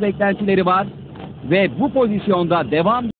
beklentileri var ve bu pozisyonda devam